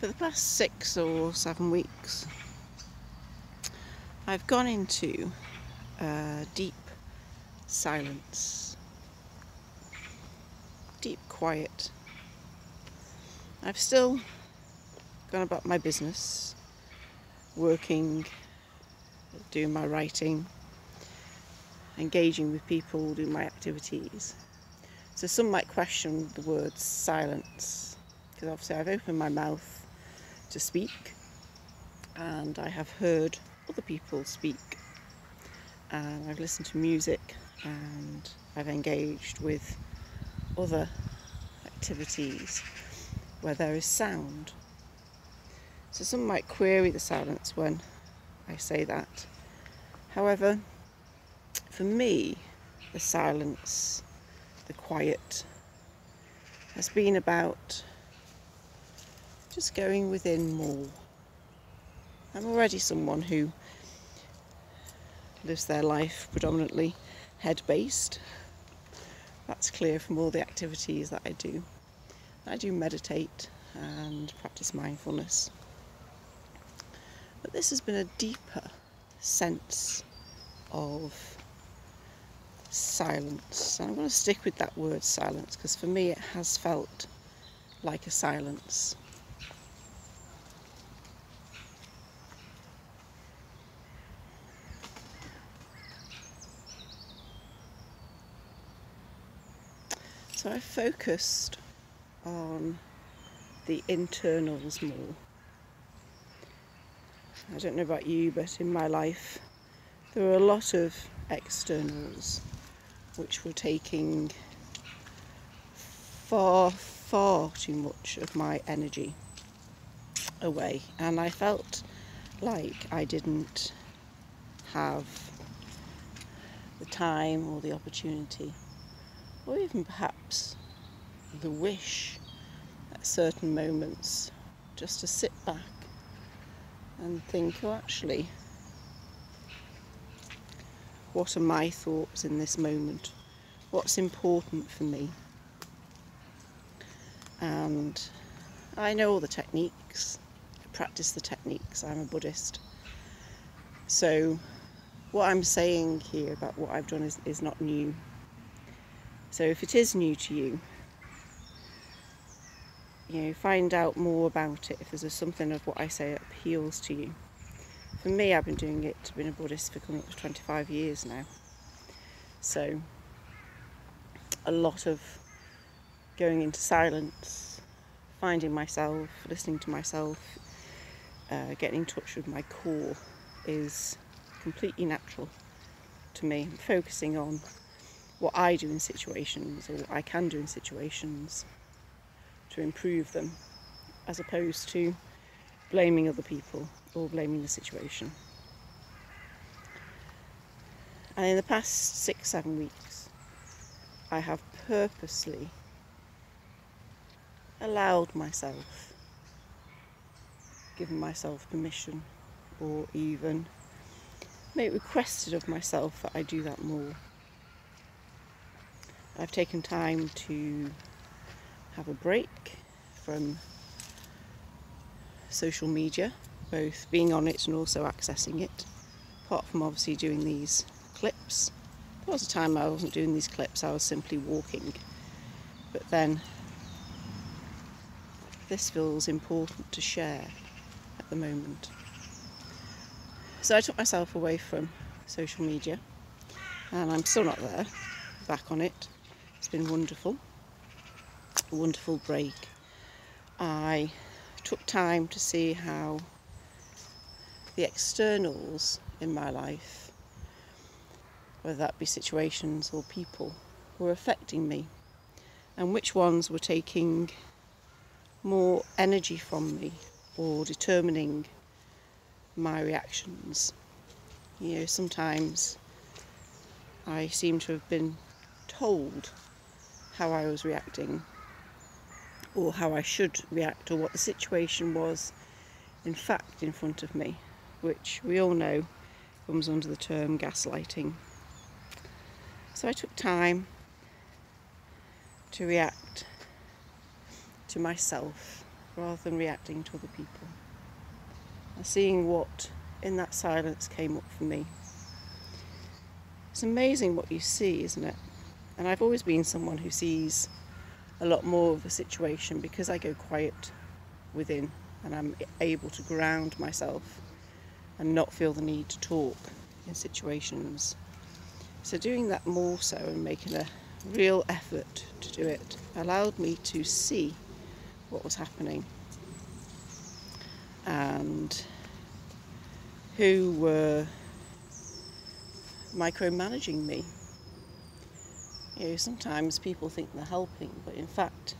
For the past six or seven weeks, I've gone into uh, deep silence, deep quiet. I've still gone about my business, working, doing my writing, engaging with people, doing my activities. So some might question the word silence, because obviously I've opened my mouth to speak, and I have heard other people speak, and I've listened to music, and I've engaged with other activities where there is sound. So some might query the silence when I say that. However, for me, the silence, the quiet, has been about just going within more. I'm already someone who lives their life predominantly head based. That's clear from all the activities that I do. I do meditate and practice mindfulness. But this has been a deeper sense of silence. And I'm going to stick with that word silence because for me it has felt like a silence. So I focused on the internals more. I don't know about you, but in my life, there were a lot of externals which were taking far, far too much of my energy away, and I felt like I didn't have the time or the opportunity or even perhaps the wish at certain moments just to sit back and think, oh, actually, what are my thoughts in this moment? What's important for me? And I know all the techniques, I practice the techniques, I'm a Buddhist. So, what I'm saying here about what I've done is, is not new. So if it is new to you, you know, find out more about it if there's something of what I say that appeals to you. For me, I've been doing it, I've been a Buddhist for coming up to 25 years now. So, a lot of going into silence, finding myself, listening to myself, uh, getting in touch with my core is completely natural to me. Focusing on what I do in situations or what I can do in situations to improve them as opposed to blaming other people or blaming the situation. And in the past six, seven weeks, I have purposely allowed myself, given myself permission, or even made requested of myself that I do that more. I've taken time to have a break from social media, both being on it and also accessing it, apart from obviously doing these clips. There was a time I wasn't doing these clips, I was simply walking. But then this feels important to share at the moment. So I took myself away from social media and I'm still not there, back on it. It's been wonderful, a wonderful break. I took time to see how the externals in my life, whether that be situations or people, were affecting me and which ones were taking more energy from me or determining my reactions. You know, sometimes I seem to have been told how I was reacting or how I should react or what the situation was in fact in front of me, which we all know comes under the term gaslighting. So I took time to react to myself rather than reacting to other people. And seeing what in that silence came up for me. It's amazing what you see, isn't it? And I've always been someone who sees a lot more of a situation because I go quiet within and I'm able to ground myself and not feel the need to talk in situations. So, doing that more so and making a real effort to do it allowed me to see what was happening and who were micromanaging me. You know, sometimes people think they're helping, but in fact,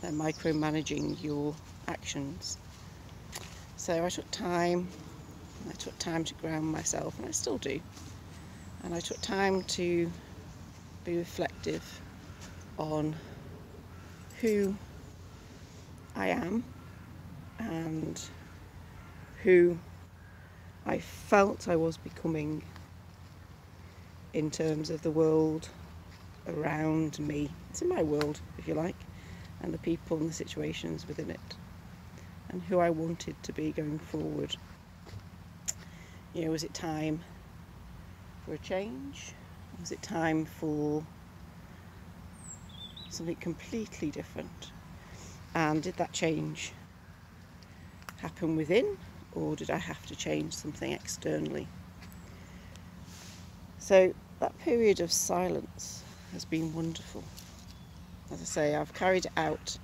they're micromanaging your actions. So I took time, I took time to ground myself, and I still do. And I took time to be reflective on who I am and who I felt I was becoming in terms of the world around me. It's in my world, if you like, and the people and the situations within it, and who I wanted to be going forward. You know, was it time for a change? Was it time for something completely different? And did that change happen within, or did I have to change something externally? So that period of silence has been wonderful. As I say, I've carried it out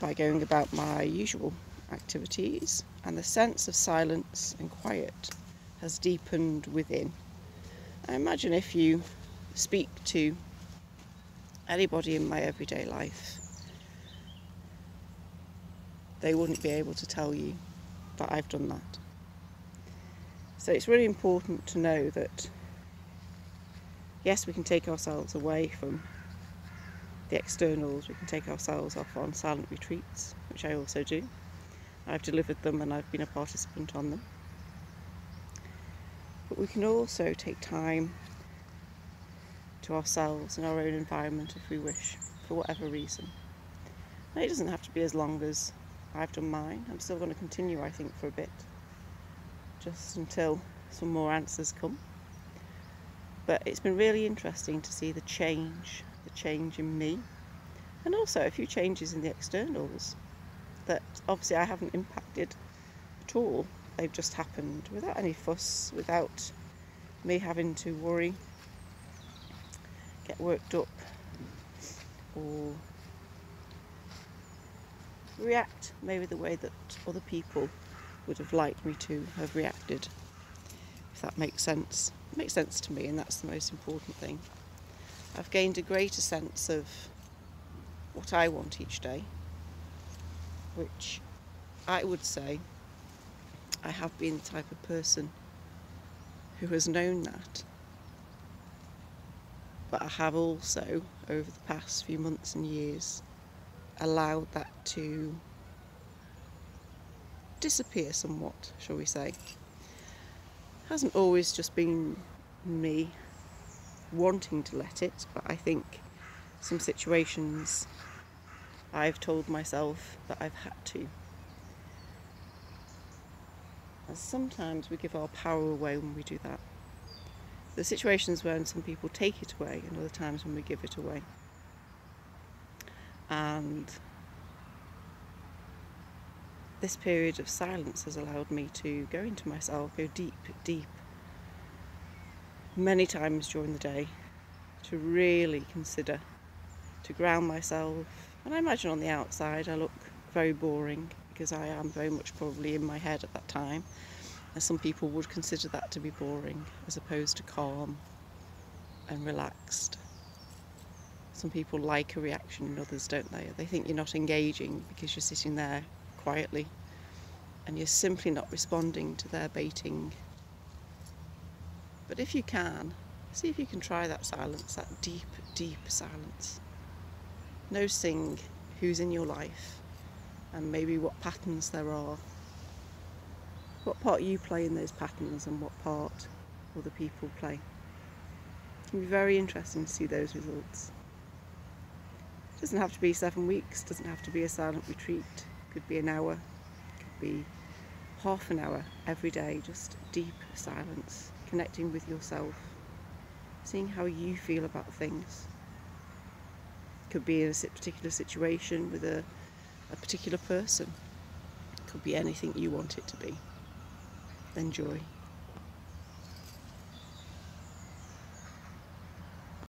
by going about my usual activities, and the sense of silence and quiet has deepened within. I imagine if you speak to anybody in my everyday life, they wouldn't be able to tell you that I've done that. So it's really important to know that yes, we can take ourselves away from the externals, we can take ourselves off on silent retreats, which I also do. I've delivered them and I've been a participant on them. But we can also take time to ourselves in our own environment if we wish, for whatever reason. And it doesn't have to be as long as I've done mine. I'm still going to continue, I think, for a bit, just until some more answers come. But it's been really interesting to see the change, the change in me, and also a few changes in the externals that obviously I haven't impacted at all. They've just happened without any fuss, without me having to worry, get worked up, or react maybe the way that other people would have liked me to have reacted, if that makes sense makes sense to me, and that's the most important thing. I've gained a greater sense of what I want each day, which I would say I have been the type of person who has known that. But I have also, over the past few months and years, allowed that to disappear somewhat, shall we say hasn't always just been me wanting to let it, but I think some situations I've told myself that I've had to. And sometimes we give our power away when we do that. The situations when some people take it away, and other times when we give it away. And this period of silence has allowed me to go into myself, go deep, deep, many times during the day, to really consider, to ground myself. And I imagine on the outside I look very boring because I am very much probably in my head at that time. And some people would consider that to be boring as opposed to calm and relaxed. Some people like a reaction, and others don't they? They think you're not engaging because you're sitting there quietly and you're simply not responding to their baiting. But if you can, see if you can try that silence, that deep, deep silence. Noticing who's in your life and maybe what patterns there are. What part you play in those patterns and what part other people play. It can be very interesting to see those results. It doesn't have to be seven weeks, doesn't have to be a silent retreat. Could be an hour, could be half an hour every day, just deep silence, connecting with yourself, seeing how you feel about things. Could be in a particular situation with a, a particular person. Could be anything you want it to be. Enjoy.